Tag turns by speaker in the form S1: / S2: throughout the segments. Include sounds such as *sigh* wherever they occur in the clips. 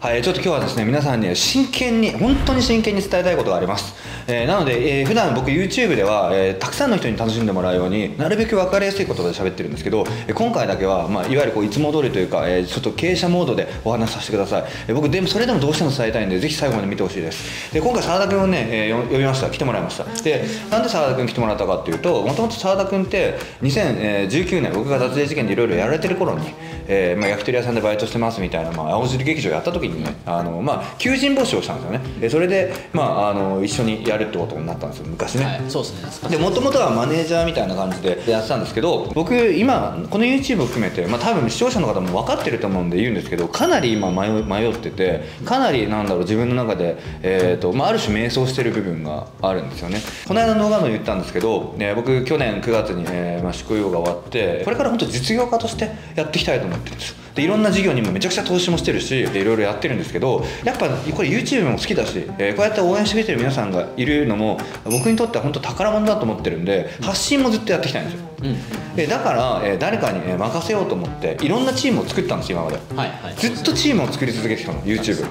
S1: はい、ちょっと今日はですね皆さんに真剣に本当に真剣に伝えたいことがあります、えーなので、えー普段僕 YouTube では、えーたくさんの人に楽しんでもらうようになるべく分かりやすい言葉で喋ってるんですけど、えー今回だけは、まあ、いわゆるこういつも通りというか、えーちょっと経営者モードでお話しさせてください、えー僕でもそれでもどうしても伝えたいんでぜひ最後まで見てほしいです。で今回澤田君をね、えー呼びました。来てもらいました。でなんで澤田君来てもらったかっていうともともと澤田君って2019年僕が脱税事件でいろいろやられてる頃に、えーまあ、焼き鳥屋さんでバイトしてますみたいな、まあ、青汁劇場やった時にねあの、まあ、求人募集をしたんですよね。でそれで、まあ、あの一緒にやるってことになったんですよ昔ね、
S2: はい、そうですね。
S1: でもともとはマネージャーみたいな感じでやってたんですけど僕今この YouTube を含めて、まあ、多分視聴者の方も分かってると思うんで言うんですけどかなり今迷迷っててかなりなんだろう自分の中で、えーとまあ、ある種迷走してる部分があるんですよね。この間の動画でも言ったんですけど、ね、僕去年9月に、えーまあ、宿業が終わってこれから本当実業家としてやっていきたいと思ってるんですよでいろんな事業にもめちゃくちゃ投資もしてるしでいろいろやってるんですけどやっぱこれ YouTube も好きだし、えーこうやって応援してくれてる皆さんがいるのも僕にとっては本当宝物だと思ってるんで発信もずっとやっていきたいんですよ。
S2: うん。
S1: でだから、えー誰かに、えー任せようと思っていろんなチームを作ったんです今まで。
S2: はいはい。
S1: ずっとチームを作り続けてきたの YouTube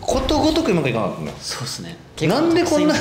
S1: ことごとくうまくいかなかったんだよ
S2: そうですね。
S1: なんでこんな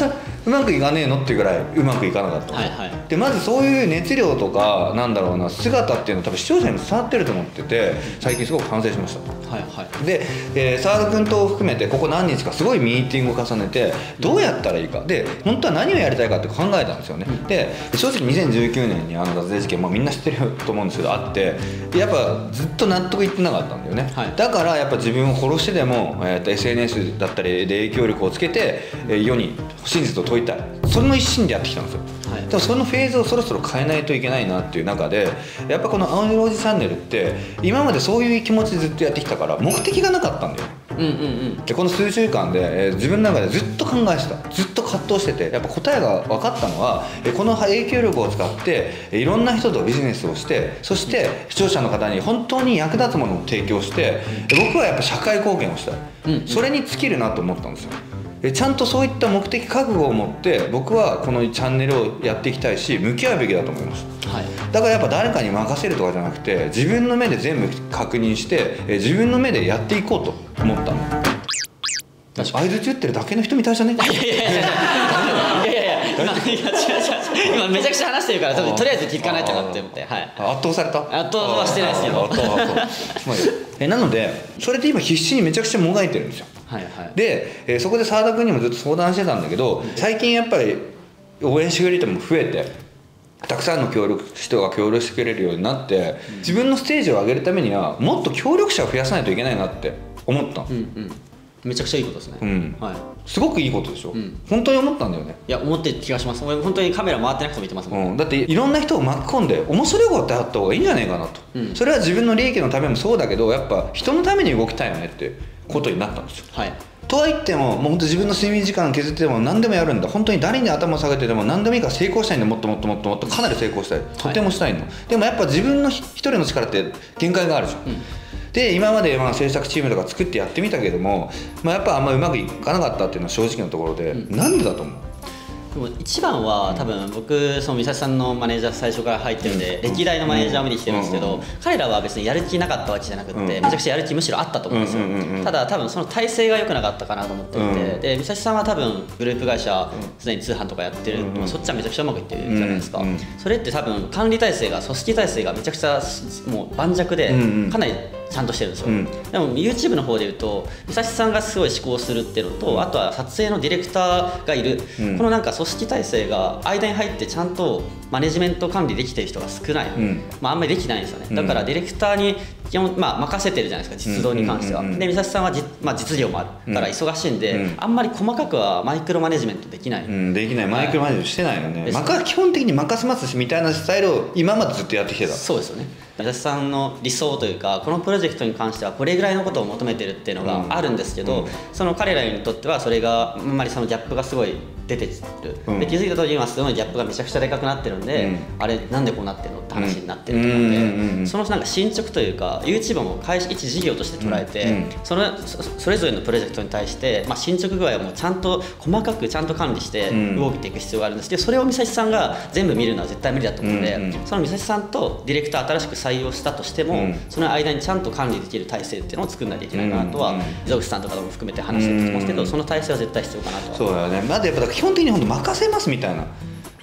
S1: うまくいかねえのっていうぐらいうまくいかなかったの。
S2: はいはい。
S1: でまずそういう熱量とかなんだろうな姿っていうのは多分視聴者にも伝わってると思ってて最近すごく反省しました。
S2: はいはい。
S1: で、えー澤田君と含めてここ何日かすごいミーティングを重ねてどうやったらいいか。で本当は何をやりたいかって考えたんですよね、で正直2019年にあの脱税事件、まあ、みんな知ってると思うんですけどあってやっぱずっと納得いってなかったんだよね、
S2: はい。
S1: だからやっぱ自分を殺してでも、えーと SNS だったりで影響力をつけて、えー世に真実を問いたいその一心でやってきたんですよ。
S2: はい。
S1: でもそのフェーズをそろそろ変えないといけないなっていう中でやっぱこの「青色おじチャンネル」って今までそういう気持ちでずっとやってきたから目的がなかったんだよ。
S2: うんうんうん。
S1: でこの数週間で、えー自分の中でずっと考えてた。ずっと葛藤しててやっぱ答えが分かったのはえーこの影響力を使ってえーいろんな人とビジネスをしてそして視聴者の方に本当に役立つものを提供してで僕はやっぱ社会貢献をした。い、
S2: うん。
S1: それに尽きるなと思ったんですよ。でちゃんとそういった目的覚悟を持って僕はこのチャンネルをやっていきたいし向き合うべきだと思いました
S2: はい。
S1: だからやっぱ誰かに任せるとかじゃなくて自分の目で全部確認してえー自分の目でやっていこうと思ったの。相づち打ってるだけの人みたいじゃね？
S2: いやいやいや *laughs* 違う違う今めちゃくちゃ話してるからとりあえず聞かないとなって思ってはい。
S1: あ圧倒された？
S2: 圧倒はしてないですけど。
S1: あ圧倒圧倒 *laughs* なのでそれで今必死にめちゃくちゃもがいてるんですよ。
S2: はいはい。
S1: で、えーそこで澤田君にもずっと相談してたんだけど最近やっぱり応援してくれる人も増えてたくさんの協力人が協力してくれるようになって自分のステージを上げるためにはもっと協力者を増やさないといけないなって思ったの。
S2: うんうんめちゃくちゃいいことですね。
S1: うん。
S2: はい。
S1: すごくいいことでしょ、
S2: ん。
S1: 本当に思ったんだよね。
S2: いや思ってる気がします。俺本当にカメラ回ってなくても見てます。もん
S1: うん、だっていろんな人を巻き込んで面白いことやった方がいいんじゃないかなと、
S2: うん。
S1: それは自分の利益のためもそうだけどやっぱ人のために動きたいよねってことになったんですよ。
S2: はい。
S1: とは言ってももう本当自分の睡眠時間削ってでも何でもやるんだ。本当に誰に頭を下げてでも何でもいいから成功したいんだ。もっともっともっともっとかなり成功したい。とてもしたいの、でもやっぱ自分の一人の力って限界があるじゃん、で今までまあ制作チームとか作ってやってみたけども、まあ、やっぱあんまうまくいかなかったっていうのは正直なところで、なんでだと思う？
S2: でも一番は多分僕その美咲さんのマネージャー最初から入ってるんで、歴代のマネージャーを見に来てるんですけど、
S1: うん。
S2: 彼らは別にやる気なかったわけじゃなくって、
S1: うん。
S2: めちゃくちゃやる気むしろあったと思うんですよ、
S1: うんうんうんうん。
S2: ただ多分その体制が良くなかったかなと思っていて、
S1: うん
S2: で美咲さんは多分グループ会社すでに通販とかやってる、そっちはめちゃくちゃうまくいってるじゃないですか、
S1: うんうん。
S2: それって多分管理体制が組織体制がめちゃくちゃもう盤石で
S1: うんうん。
S2: かなりちゃんとしてるんですよ、
S1: うん。
S2: でも YouTube の方で言うと美咲さんがすごい思考するっていうのと、あとは撮影のディレクターがいる、
S1: うん。
S2: このなんか組織体制が間に入ってちゃんとマネジメント管理できてる人が少ない、
S1: うん。
S2: まあ、あんまりできないんですよね。
S1: うん。
S2: だからディレクターに基本、まあ、任せてるじゃないですか実動に関しては、
S1: うんうんうんうん。
S2: で美咲さんはじ、まあ、実業もあるから忙しいんで、
S1: うん。
S2: あんまり細かくはマイクロマネジメントできない、
S1: うん、できない。マイクロマネージメントしてないよね、
S2: はい。
S1: まか基本的に任せますしみたいなスタイルを今までずっとやってきてた。
S2: そうですよね美咲さんの理想というかこのプロジェクトに関してはこれぐらいのことを求めてるっていうのがあるんですけど、
S1: うん。
S2: その彼らにとってはそれがあんまりそのギャップがすごい出てる、
S1: うん。
S2: で気づいた時にはすごいギャップがめちゃくちゃでかくなってるんで、
S1: うん。
S2: あれなんでこうなってるのって話になってると思
S1: うん。
S2: でそのなんか進捗というか YouTube も会社一事業として捉えて、そのそそれぞれのプロジェクトに対して、まあ、進捗具合をもうちゃんと細かくちゃんと管理して
S1: うん。
S2: 動いていく必要があるんです。けどそれを美咲さんが全部見るのは絶対無理だと思うので、その美咲さんとディレクター新しく採用したとしても、
S1: うん。
S2: その間にちゃんと管理できる体制っていうのを作らなきゃいけないかなとは、溝口さんとかとも含めて話してると思うんですけど、
S1: うん。
S2: その体制は絶対必要かなとは。
S1: そうだよね。まずやっぱ基本的に本当任せますみたいな。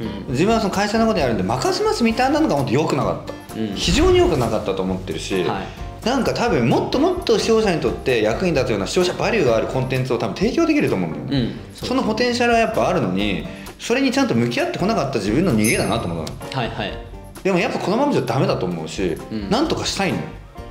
S2: うん。
S1: 自分はその会社のことやるんで任せますみたいなのが本当良くなかった、
S2: うん。
S1: 非常に良くなかったと思ってるし、
S2: はい。
S1: なんか多分もっともっと視聴者にとって役に立つような視聴者バリューがあるコンテンツを多分提供できると思うんだよね、
S2: うん。
S1: そのポテンシャルはやっぱあるのにそれにちゃんと向き合ってこなかった自分の逃げだなと思うの。
S2: はいはい。
S1: でもやっぱこのままじゃダメだと思うし、
S2: ん。
S1: なんとかしたいのよ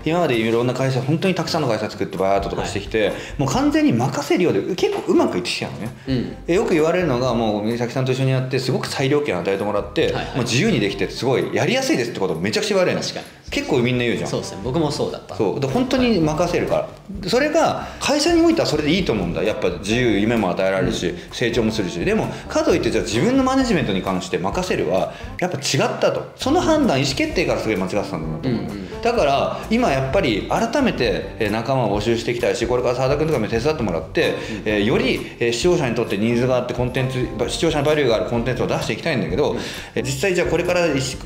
S1: 今までいろんな会社本当にたくさんの会社作ってバーッととかしてきて、もう完全に任せるようで結構うまくいってきたのね、
S2: うん。
S1: えよく言われるのがもう美咲さんと一緒にやってすごく裁量権を与えてもらって、
S2: はいはい。
S1: もう自由にできてすごいやりやすいですってことをめちゃくちゃ言われるの。
S2: 確かに
S1: 結構みんな言うじゃん。
S2: そうですね。僕もそうだった。
S1: そう。で本当に任せるから。それが会社においてはそれでいいと思うんだやっぱ自由夢も与えられるし、成長もするし。でもかといってじゃあ自分のマネジメントに関して任せるはやっぱ違ったと。その判断意思決定からすごい間違ってたんだなと思う、
S2: うんうん。
S1: だから今やっぱり改めてえー仲間を募集していきたいしこれから澤田君とかも手伝ってもらって、えーよりえー視聴者にとってニーズがあってコンテンツ視聴者のバリューがあるコンテンツを出していきたいんだけど、えー実際じゃあこれから未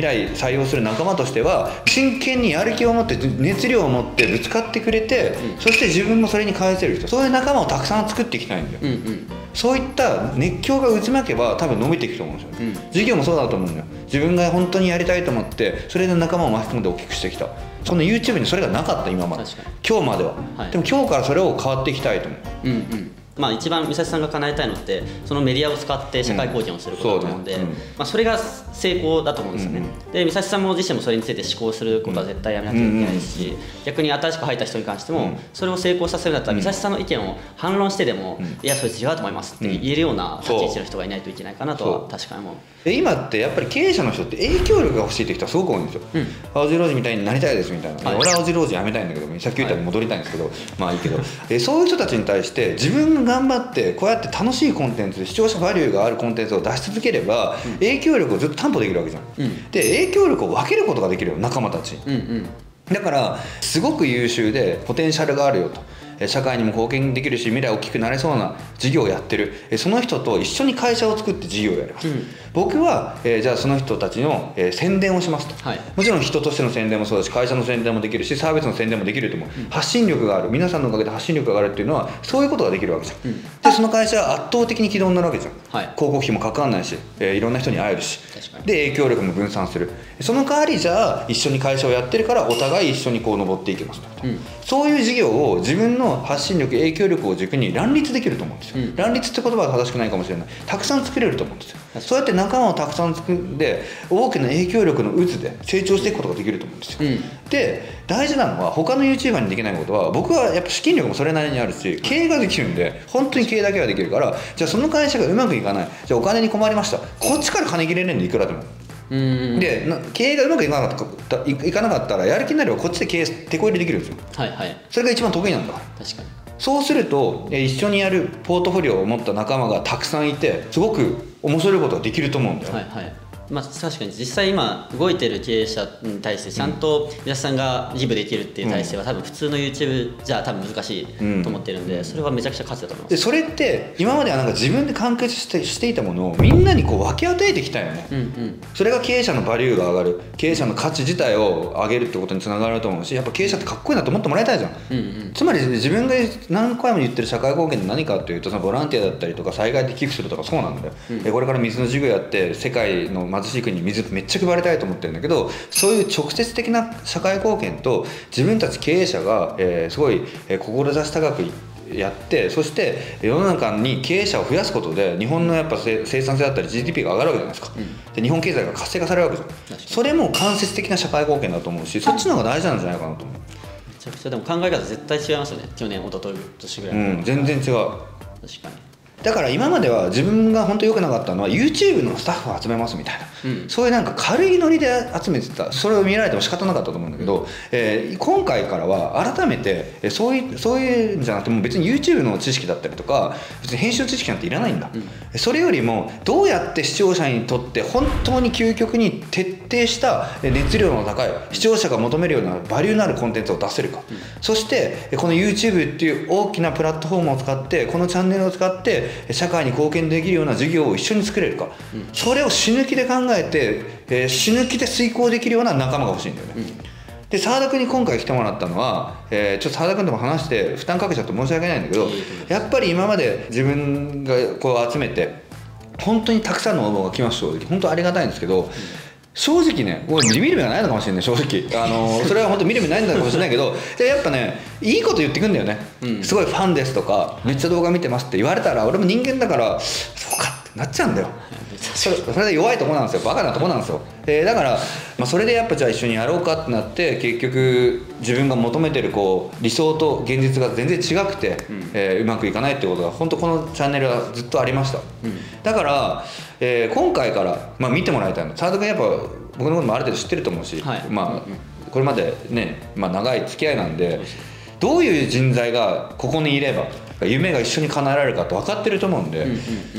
S1: 来採用する仲間としては真剣にやる気を持って熱量を持ってぶつかってくれて、そして自分もそれに返せる人。そういう仲間をたくさん作っていきたいんだよ、
S2: うんうん。
S1: そういった熱狂が渦巻けば多分伸びていくと思うんですよ、
S2: うん。
S1: 事業もそうだと思うんだよ。自分が本当にやりたいと思ってそれで仲間を巻き込んで大きくしてきた。その YouTube にそれがなかった今まで今日までは、
S2: はい。
S1: でも今日からそれを変わっていきたいと思う。
S2: うんうんまあ一番美咲さんが叶えたいのってそのメディアを使って社会貢献をすることだと思うんで、
S1: うんね。うん。
S2: まあ、それが成功だと思うんですよね、
S1: うん
S2: で美咲さんも自身もそれについて思考することは絶対やめなきゃいけないし、逆に新しく入った人に関しても、
S1: うん。
S2: それを成功させるんだったら
S1: うん。
S2: 美咲さんの意見を反論してでも、いやそれ違うと思いますって言えるような立ち位置の人がいないといけないかなとは確かに思う。
S1: で今ってやっぱり経営者の人って影響力が欲しいって人はすごく多いんですよ、
S2: うん。
S1: 青白王子みたいになりたいですみたいな、
S2: はい。
S1: 俺は青白王子やめたいんだけどさっき言ったように戻りたいんですけど、まあいいけど。*laughs* えそういう人たちに対して自分が頑張ってこうやって楽しいコンテンツ視聴者バリューがあるコンテンツを出し続ければ、影響力をずっと担保できるわけじゃん、
S2: うん。
S1: で影響力を分けることができるよ仲間たちに。
S2: うんうん。
S1: だからすごく優秀でポテンシャルがあるよと。え社会にも貢献できるし未来大きくなれそうな事業をやってる。えその人と一緒に会社を作って事業をやります、
S2: うん。
S1: 僕は、えーじゃあその人たちの、えー宣伝をしますと、
S2: はい。
S1: もちろん人としての宣伝もそうだし会社の宣伝もできるしサービスの宣伝もできると思う、発信力がある。皆さんのおかげで発信力があるっていうのはそういうことができるわけじゃん、
S2: うん。
S1: でその会社は圧倒的に軌道になるわけじゃん、
S2: はい。
S1: 広告費もかかんないし、えーいろんな人に会えるし。で影響力も分散する。その代わりじゃあ一緒に会社をやってるからお互い一緒にこう登っていけますと、
S2: うん。
S1: そういう事業を自分の発信力影響力を軸に乱立できると思うんですよ、
S2: うん。
S1: 乱立って言葉は正しくないかもしれない。たくさん作れると思うんですよ。そうやって仲間をたくさん作って大きな影響力の渦で成長していくことができると思うんですよ、
S2: うん。
S1: で大事なのは他の YouTuber にできないことは僕はやっぱ資金力もそれなりにあるし経営ができるんで本当に経営だけはできるからじゃあその会社がうまくいかない。じゃあお金に困りました。こっちから金切れれるんでいくらでもでな経営がうまくいかなかったいいかなかったらやる気になればこっちで経営手こ入れできるんですよ。
S2: はいはい。
S1: それが一番得意なんだ。
S2: 確かに。
S1: そうするとえ一緒にやるポートフォリオを持った仲間がたくさんいてすごく面白いことができると思うんだよ、
S2: はいはいまあ、確かに実際今動いてる経営者に対してちゃんと皆さんがギブできるっていう体制は多分普通の YouTube じゃ多分難しいと思ってるんでそれはめちゃくちゃ価値だと思います。
S1: でそれって今まではなんか自分で完結してしていたものをみんなにこう分け与えてきたよね、
S2: うんうん。
S1: それが経営者のバリューが上がる。経営者の価値自体を上げるってことにつながると思うしやっぱ経営者ってかっこいいなと思ってもらいたいじゃん、
S2: うんうん。
S1: つまり自分が何回も言ってる社会貢献って何かっていうとそのボランティアだったりとか災害で寄付するとかそうなんだよ、えこれから水の授業やって世界の貧しい国に水めっちゃ配りたいと思ってるんだけどそういう直接的な社会貢献と自分たち経営者が、えーすごい、えー志高くやってそして世の中に経営者を増やすことで日本のやっぱせ生産性だったり GDP が上がるわけじゃないですか、で日本経済が活性化されるわけじゃん。それも間接的な社会貢献だと思うしそっちの方が大事なんじゃないかなと思う。
S2: めちゃくちゃ。でも考え方絶対違いますよね。去年一昨日年ぐらい、
S1: うん、全然違う。
S2: 確かに
S1: だから今までは自分が本当良くなかったのは YouTube のスタッフを集めますみたいな、
S2: うん。
S1: そういうなんか軽いノリで集めてたそれを見られても仕方なかったと思うんだけど、えー今回からは改めてえーそういうそういうんじゃなくてもう別に YouTube の知識だったりとか別に編集の知識なんていらないんだ、それよりもどうやって視聴者にとって本当に究極に徹底したえー熱量の高い視聴者が求めるようなバリューのあるコンテンツを出せるか、そしてえーこの YouTube っていう大きなプラットフォームを使ってこのチャンネルを使ってえー社会に貢献できるような事業を一緒に作れるか、それを死ぬ気で考えて、えー死ぬ気で遂行できるような仲間が欲しいんだよね、で澤田君に今回来てもらったのは、えーちょっと澤田君とも話して負担かけちゃって申し訳ないんだけどやっぱり今まで自分がこう集めて本当にたくさんの応募が来ます正直本当ありがたいんですけど、正直ねもう見る目がないのかもしれない正直。あの *laughs* それは本当見る目ないんだかもしれないけどでやっぱねいいこと言ってくんだよね、
S2: うん。
S1: すごいファンですとかめっちゃ動画見てますって言われたら俺も人間だからそうかなっちゃうんだよ。それで弱いとこなんですよ。バカなとこなんですよ、えーだから、まあ、それでやっぱじゃあ一緒にやろうかってなって結局自分が求めてるこう理想と現実が全然違くて、うえーうまくいかないってことが本当このチャンネルはずっとありました、だから、えー今回から、まあ、見てもらいたいの。澤田君やっぱ僕のこともある程度知ってると思うし、
S2: はい。
S1: まあ、これまでね、まあ、長い付き合いなんでどういう人材がここにいれば夢が一緒に叶えられるかって分かってると思うんで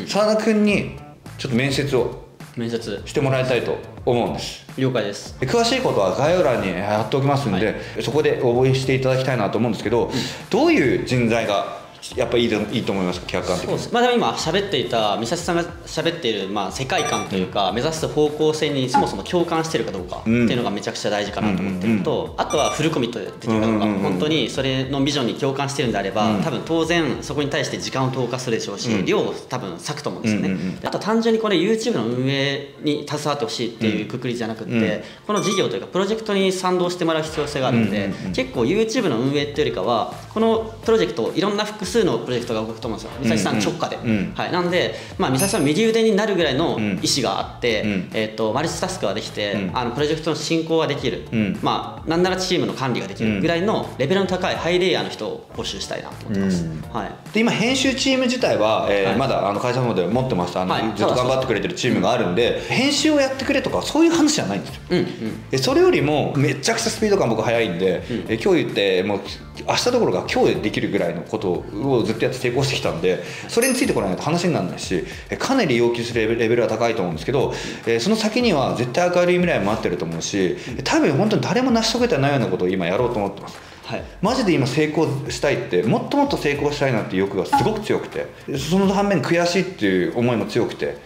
S1: 澤、田君にちょっと面接を
S2: 面接。
S1: してもらいたいと思うんです。
S2: 了解です。
S1: で詳しいことは概要欄に貼っておきますんで、そこで応募していただきたいなと思うんですけど、どういう人材がやっぱいいといいと思いますか客観的に。
S2: まあ、でも今喋っていた美咲さんが喋っている、まあ、世界観というか、目指す方向性にそもそも共感してるかどうかって
S1: うん
S2: いうのがめちゃくちゃ大事かなと思ってると、あとはフルコミットできるかどうか、
S1: うんうんうん。
S2: 本当にそれのビジョンに共感してるんであれば、
S1: うん。
S2: 多分当然そこに対して時間を投下するでしょうし、
S1: うん。
S2: 量を多分割くと思うんですよね、
S1: うんうんうん。
S2: であと単純にこれ YouTube の運営に携わってほしいっていうくくりじゃなくって、
S1: うん。
S2: この事業というかプロジェクトに賛同してもらう必要性があるので、
S1: うんうんうん。
S2: 結構 YouTube の運営っていうよりかはこのプロジェクトいろんな複数のプロジェクトが動くと思うんですよ。美咲さん直下で、はい、なんで、まあ、美咲さんは右腕になるぐらいの
S1: うん。
S2: 意思があって、
S1: うん。
S2: えー、とマルチタスクができて、
S1: うん。
S2: あのプロジェクトの進行ができる、
S1: うん。
S2: まあ、なんならチームの管理ができ
S1: うん。
S2: るぐらいのレベルの高いハイレイヤーの人を募集したいなと思ってます、
S1: うん。
S2: はい。
S1: で今編集チーム自体は、えー
S2: はい。
S1: まだあの会社の方で持ってます。あの、
S2: はい。
S1: ずっと頑張ってくれてるチームがあるんで、編集をやってくれとかそういう話じゃないんですよ。
S2: うんうん。
S1: えそれよりもめちゃくちゃスピード感僕速いんで、
S2: うん。
S1: え今日言ってもう明日どころか今日でできるぐらいのことをずっとやって成功してきたんでそれについてこないと話にならないしえかなり要求するレベルは高いと思うんですけど、えその先には絶対明るい未来も待ってると思うし多分本当に誰も成し遂げてないようなことを今やろうと思ってます。
S2: はい。
S1: マジで今成功したいってもっともっと成功したいなっていう欲がすごく強くてその反面悔しいっていう思いも強くて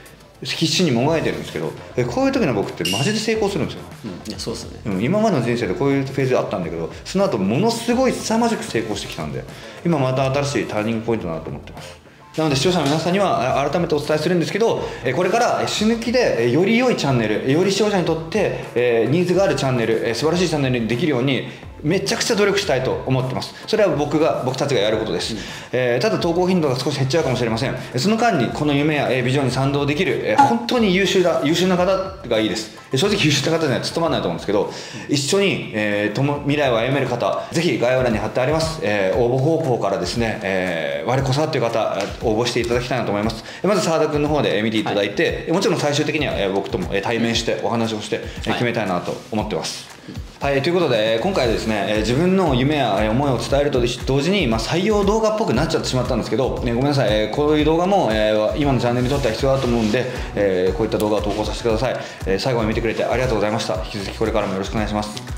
S1: 必死にもがいてるんですけどえこういう時の僕ってマジで成功するんですよ。
S2: うん。いやそうですよね。
S1: うん今までの人生でこういうフェーズあったんだけどその後ものすごい凄まじく成功してきたんで今また新しいターニングポイントだなと思ってます。なので視聴者の皆さんにはあ改めてお伝えするんですけどえこれからえ死ぬ気でえより良いチャンネルえより視聴者にとってえニーズがあるチャンネルえ素晴らしいチャンネルにできるようにめちゃくちゃ努力したいと思ってます。それは僕が僕たちがやることです、えーただ投稿頻度が少し減っちゃうかもしれません。えその間にこの夢やえビジョンに賛同できるえ本当に優秀だ優秀な方がいいです。え正直優秀な方には務まらないと思うんですけど一緒に、えーとも未来を歩める方ぜひ概要欄に貼ってあります、えー応募方法からですね、えー我こそはという方えー応募していただきたいなと思います。えまず澤田君の方でえー見ていただいて、えもちろん最終的にはえー僕ともえー対面してお話をして決めたいなと思ってます、はい、はいということでえ今回ですねえ自分の夢や思いを伝えると同時に、まあ、採用動画っぽくなっちゃってしまったんですけど、ね、ごめんなさい、えーこういう動画も、えー今のチャンネルにとっては必要だと思うんで、えこういった動画を投稿させてください、え最後まで見てくれてありがとうございました。引き続きこれからもよろしくお願いします。